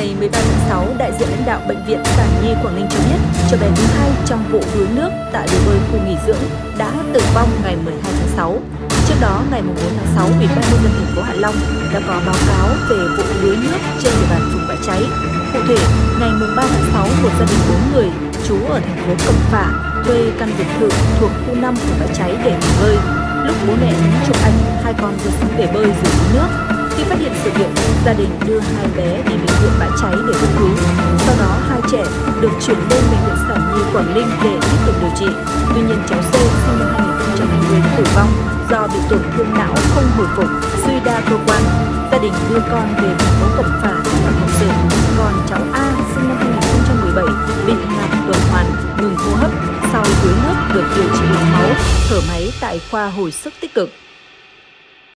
Ngày 13 tháng 6, đại diện lãnh đạo Bệnh viện Sản Nhi Quảng Ninh cho biết, cháu bé thứ hai trong vụ đuối nước tại bể bơi khu nghỉ dưỡng đã tử vong ngày 12 tháng 6. Trước đó, ngày 4 tháng 6, Ủy ban nhân dân thành phố Hạ Long đã có báo cáo về vụ đuối nước trên địa bàn phường Bãi Cháy. Cụ thể, ngày 3 tháng 6, một gia đình 4 người trú ở thành phố Cẩm Phả thuê căn biệt thự thuộc khu 5 phường Bãi Cháy để nghỉ bơi. Lúc bố mẹ chụp ảnh, hai con vừa xuống bể bơi dưới nước gia đình đưa hai bé đi bệnh viện bãi cháy để cấp cứu. Sau đó hai trẻ được chuyển lên bệnh viện Sản Nhi Quảng Ninh để tiếp tục điều trị. Tuy nhiên cháu C sinh năm 2020 tử vong do bị tổn thương não không hồi phục, suy đa cơ quan. Gia đình đưa con về thành phố Cẩm Phả để làm hậu sự. Còn cháu A sinh năm 2017 bị ngạt tuần hoàn, ngừng hô hấp sau đuối nước được điều trị bằng máu, thở máy tại khoa hồi sức tích cực.